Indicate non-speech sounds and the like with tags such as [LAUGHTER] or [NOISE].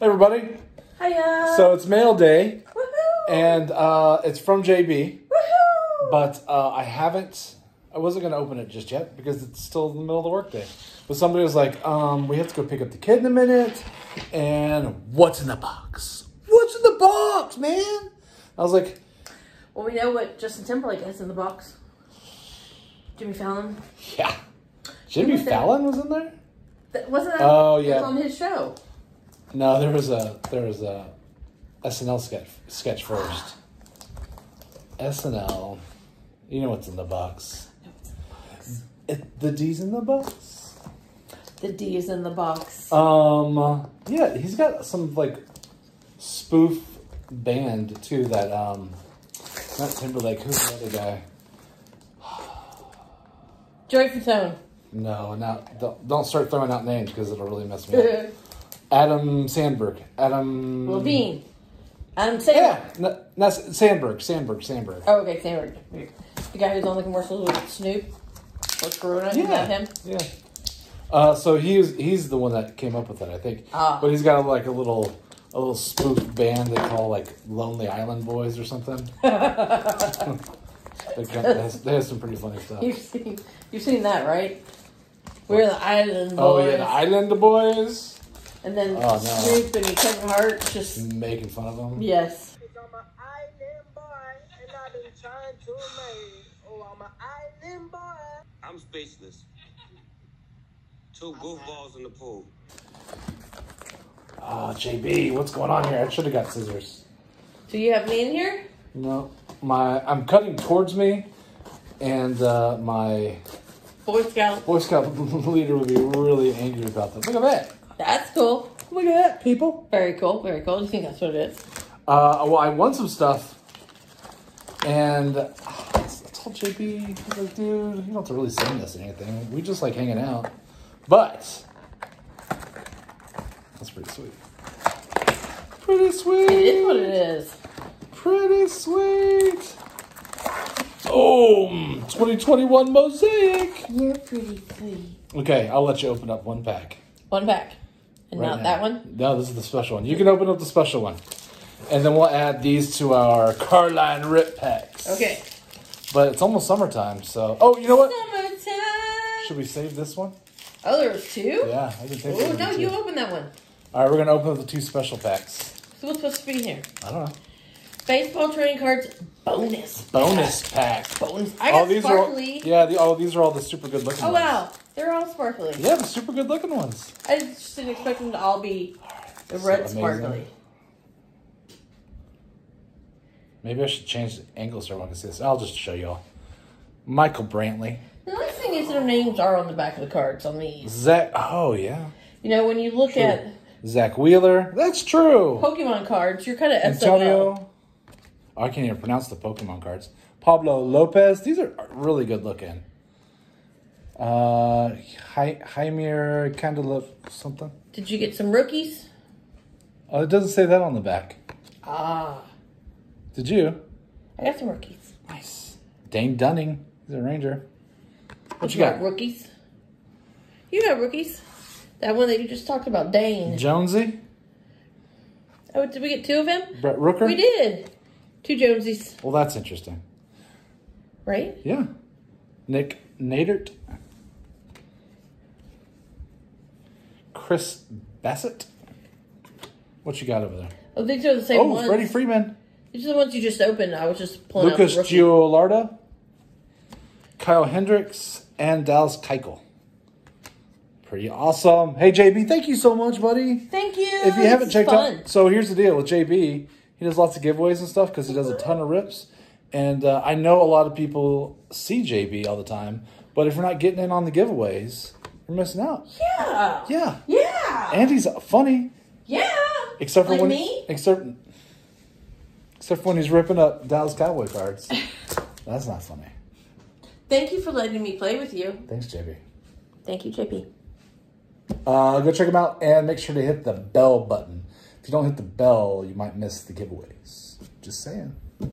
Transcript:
everybody. Hiya. So it's mail day, Woohoo. and uh, it's from JB, Woohoo. but uh, I haven't. I wasn't gonna open it just yet because it's still in the middle of the workday. But somebody was like, um, "We have to go pick up the kid in a minute," and what's in the box? What's in the box, man? I was like, Well, we know what Justin Timberlake has in the box. Jimmy Fallon. "Yeah." Jimmy. Fallon was in there. That, wasn't that? Oh, it was yeah. on his show. No, there was a there was a SNL sketch sketch first. SNL, you know what's in the box? It, the D's in the box. The D's in the box. Um, yeah, he's got some like spoof band too. That um, not Timberlake. Who's the other guy? Joey Fatone. No, not don't, don't start throwing out names because it'll really mess me up. [LAUGHS] Adam Sandberg. Adam Levine. Adam Sandler. Yeah, no, that's Sandberg. Sandberg. Sandberg. Oh, okay, Sandberg. The guy who's on the commercials with Snoop. What's Corona? Is that him? Yeah. Uh, so he's he's the one that came up with it, I think. Ah. But he's got like a little a little spoof band they call like Lonely Island Boys or something. [LAUGHS] they, have, they have some pretty funny stuff. You've seen, you've seen that, right? We're the Island Boys. Oh yeah, the Island Boys. And then Oh, no. Snoop and Kevin Hart just Making fun of them. yes. I'm an island boy, and I've been trying to make. Oh, I'm an island boy. I'm speechless. Two goofballs in the pool. Oh, JB, what's going on here? I should have got scissors. Do you have me in here? No, my I'm cutting towards me, and uh, my Boy Scout. Boy Scout [LAUGHS] leader would be really angry about this. Look at that. That's cool. Look at that, people. Very cool. Very cool. Do you think that's what it is? Uh, well, I won some stuff, and uh, I told JB, he's like, dude, you don't have to really send us anything. We just like hanging out. But that's pretty sweet. Pretty sweet. It is what it is. Pretty sweet. Oh, 2021 mosaic. You're pretty sweet. Okay, I'll let you open up one pack. One pack. And right not now. that one? No, this is the special one. You can open up the special one. And then we'll add these to our Car Line Rip packs. Okay. But it's almost summertime, so. Oh, you know what? Summertime. Should we save this one? Oh, there was two? Yeah, I can take Oh, no, you open that one. All right, we're gonna open up the two special packs. So what's supposed to be in here? I don't know. Baseball trading cards bonus. Bonus pack. Bonus. I all got these are all, sparkly. yeah. The, all these are all the super good looking. Oh ones. wow, they're all sparkly. Yeah, the super good looking ones. I just didn't expect them to all be the So red amazing. sparkly. Maybe I should change the angle so everyone can see this. I'll just show y'all. Michael Brantley, The nice thing is their names are on the back of the cards on these. Zack. Oh yeah, You know, when you look True. at Zack Wheeler. That's true. Pokemon cards, you're kind of Antonio. I can't even pronounce the Pokemon cards. Pablo Lopez. These are really good looking. Uh, Hi- Jaime Candela something. Did you get some rookies? Oh, it doesn't say that on the back. Ah, Did you? I got some rookies. Nice. Dane Dunning. He's a Ranger. What you got? Rookies. You got rookies. That one that you just talked about, Dane. Jonesy. Oh, did we get two of him? Brent Rooker. We did. Two Jonesies, Well, that's interesting. right? Yeah. Nick Neidert. Chris Bassitt. What you got over there? Oh, these are the same Oh, ones. Freddie Freeman. These are the ones you just opened. I was just pulling Lucas out. Giolito. Kyle Hendricks. And Dallas Keuchel. Pretty awesome. Hey, JB, thank you so much, buddy. Thank you. If you haven't checked fun. out, so here's the deal with JB. He does lots of giveaways and stuff because he does a ton of rips. And uh, I know a lot of people see JB all the time, but if you're not getting in on the giveaways, you're missing out. Yeah. Yeah, Yeah. and he's funny, yeah. except for Like when me? except except for when he's ripping up Dallas Cowboy cards. [LAUGHS] That's not funny. Thank you for letting me play with you. Thanks, JB. Thank you, JP. Uh, go check them out and make sure to hit the bell button. If you don't hit the bell, you might miss the giveaways. Just saying.